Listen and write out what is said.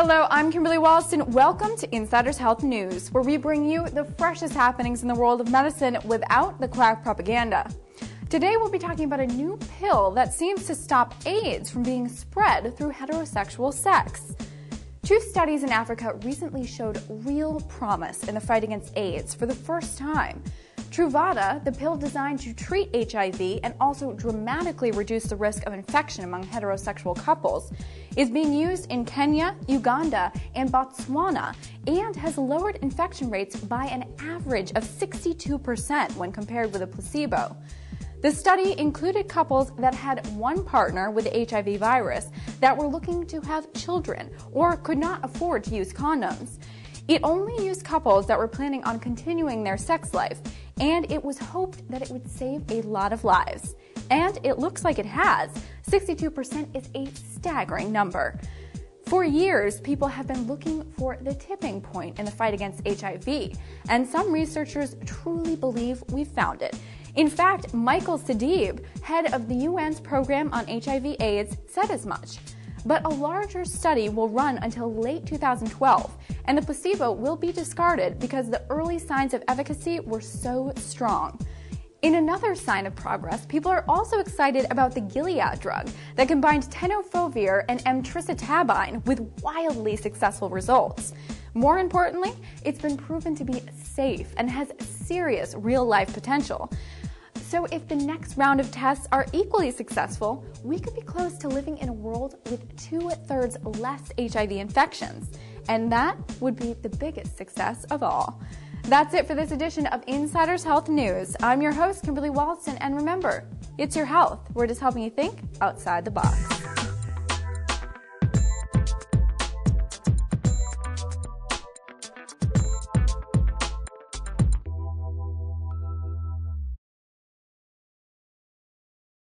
Hello, I'm Kimberly Walston. Welcome to Insiders Health News, where we bring you the freshest happenings in the world of medicine without the quack propaganda. Today, we'll be talking about a new pill that seems to stop AIDS from being spread through heterosexual sex. Two studies in Africa recently showed real promise in the fight against AIDS for the first time. Truvada, the pill designed to treat HIV and also dramatically reduce the risk of infection among heterosexual couples, is being used in Kenya, Uganda, and Botswana and has lowered infection rates by an average of 62% when compared with a placebo. The study included couples that had one partner with the HIV virus that were looking to have children or could not afford to use condoms. It only used couples that were planning on continuing their sex life, and it was hoped that it would save a lot of lives. And it looks like it has. 62% is a staggering number. For years, people have been looking for the tipping point in the fight against HIV, and some researchers truly believe we've found it. In fact, Michael Sidibé, head of the UN's program on HIV/AIDS, said as much. But a larger study will run until late 2012, and the placebo will be discarded because the early signs of efficacy were so strong. In another sign of progress, people are also excited about the Gilead drug that combined tenofovir and emtricitabine with wildly successful results. More importantly, it's been proven to be safe and has serious real life potential. So, if the next round of tests are equally successful, we could be close to living in a world with two thirds less HIV infections. And that would be the biggest success of all. That's it for this edition of Insiders Health News. I'm your host, Kimberly Walston, and remember, it's your health. We're just helping you think outside the box.